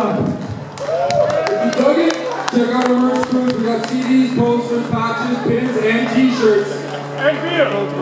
done. If you dug it, check out our merch booth. We got CDs, posters, patches, pins, and t-shirts. And beer.